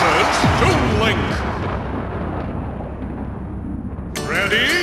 versus Link. Ready,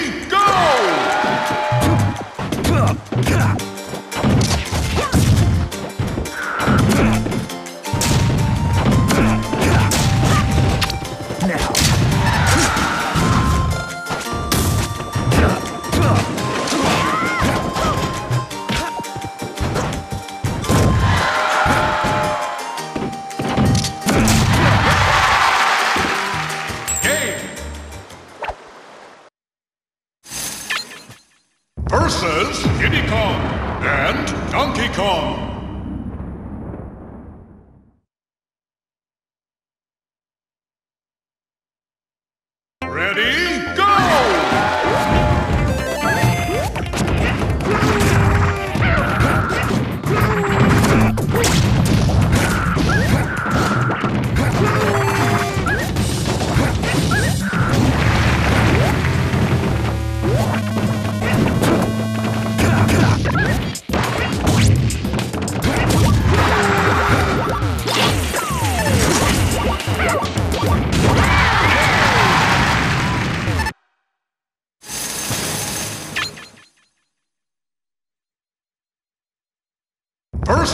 Versus Diddy Kong and Donkey Kong.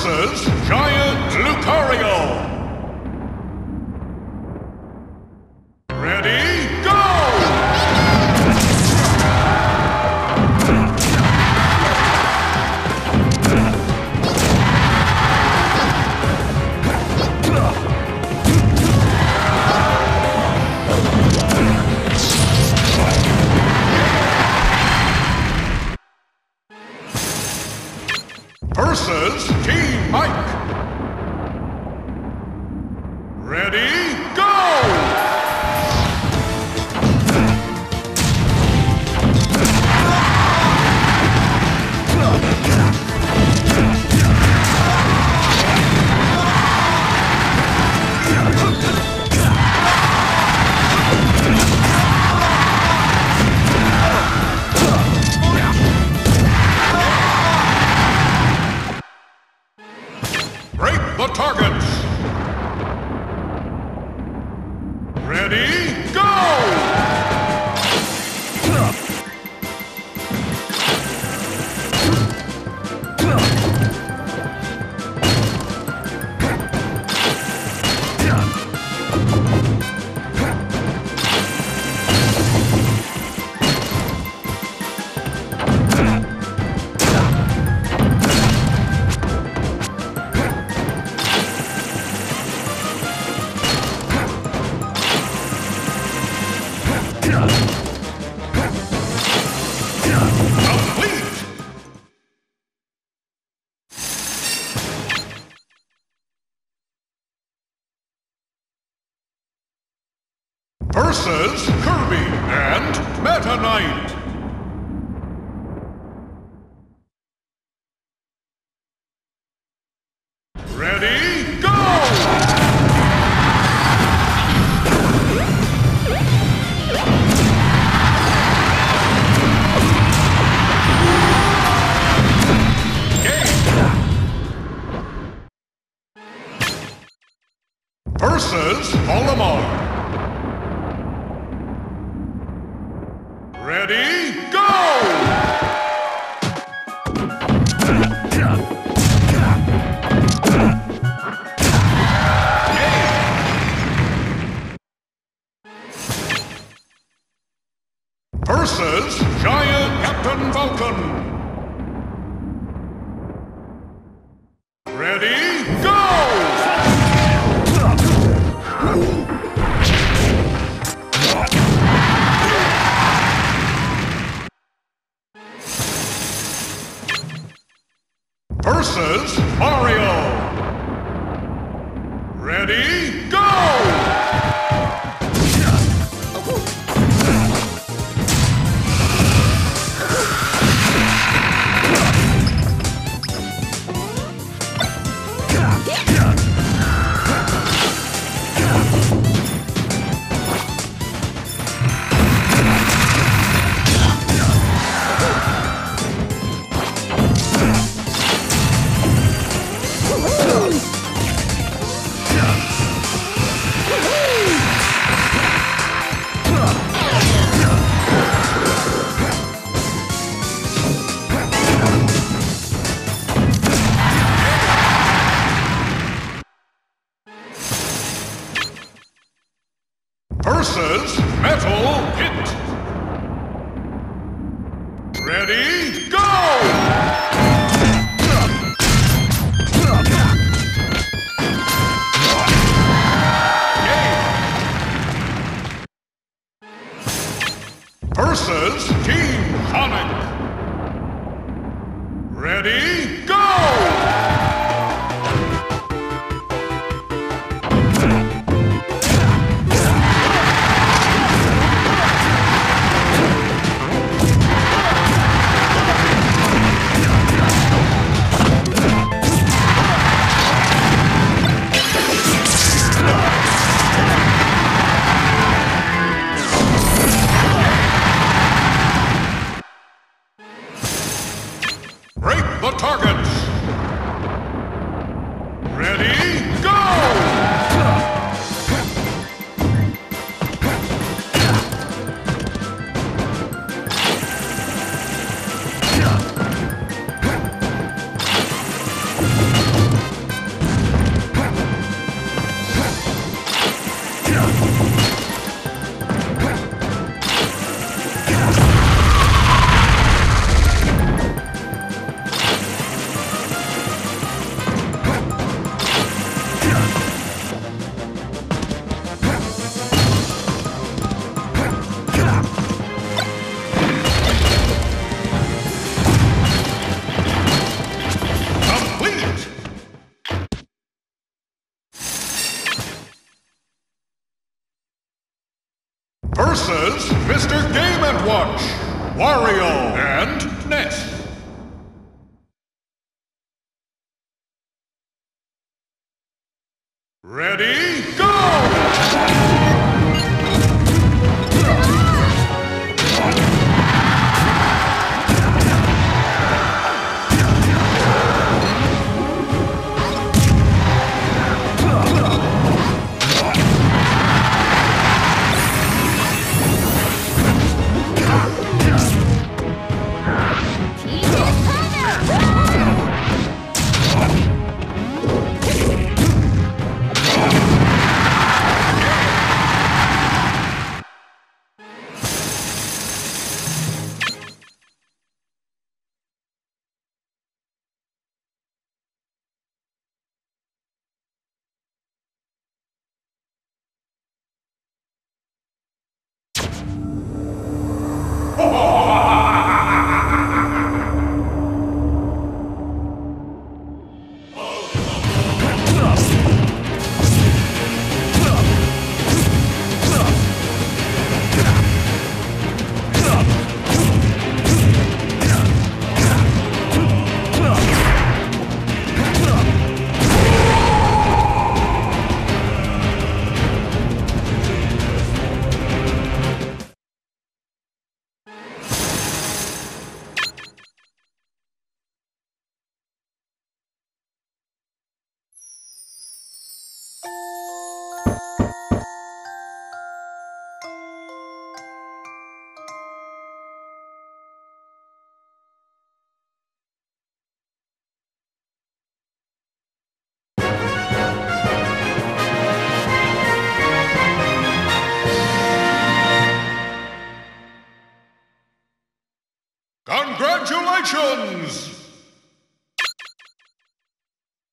Versus Giant Lucario. Рок. Versus Kirby and Meta Knight. Ready, go! versus Olimar. Versus Giant Captain Falcon. Ready, go! versus Mario. Ready, versus Metal Pit. Ready, Versus Mr. Game & Watch, Wario and Ness. Ready, go! Congratulations!